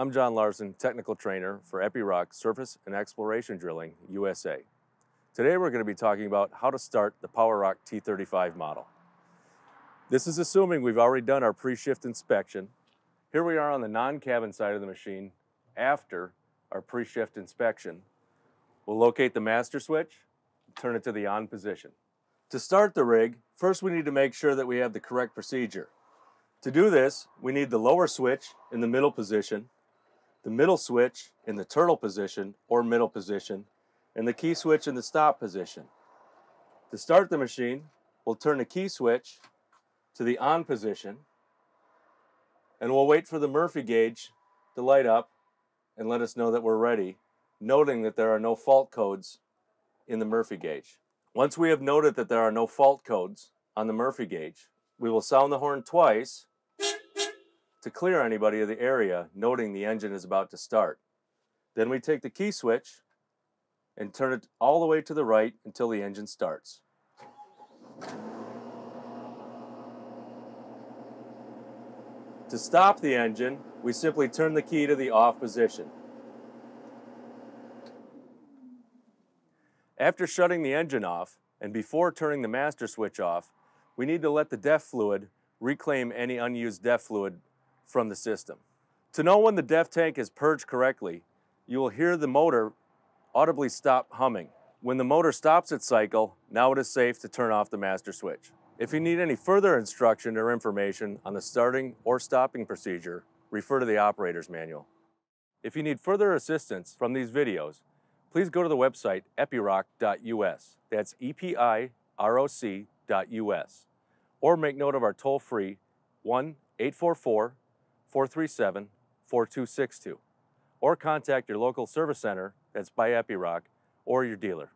I'm Jon Larson, technical trainer for Epiroc Surface and Exploration Drilling USA. Today we're going to be talking about how to start the PowerROC T35 model. This is assuming we've already done our pre-shift inspection. Here we are on the non-cabin side of the machine after our pre-shift inspection. We'll locate the master switch, turn it to the on position. To start the rig, first we need to make sure that we have the correct procedure. To do this, we need the lower switch in the middle position, the middle switch in the turtle position or middle position, and the key switch in the stop position. To start the machine, we'll turn the key switch to the on position, and we'll wait for the Murphy gauge to light up and let us know that we're ready, noting that there are no fault codes in the Murphy gauge. Once we have noted that there are no fault codes on the Murphy gauge, we will sound the horn twice to clear anybody of the area, noting the engine is about to start. Then we take the key switch and turn it all the way to the right until the engine starts. To stop the engine, we simply turn the key to the off position. After shutting the engine off, and before turning the master switch off, we need to let the DEF fluid reclaim any unused DEF fluid from the system. To know when the DEF tank is purged correctly, you will hear the motor audibly stop humming. When the motor stops its cycle, now it is safe to turn off the master switch. If you need any further instruction or information on the starting or stopping procedure, refer to the operator's manual. If you need further assistance from these videos, please go to the website epiroc.us. That's E-P-I-R-O-C.us. Or make note of our toll-free 1-844-437-4262. Or contact your local service center that's by Epiroc or your dealer.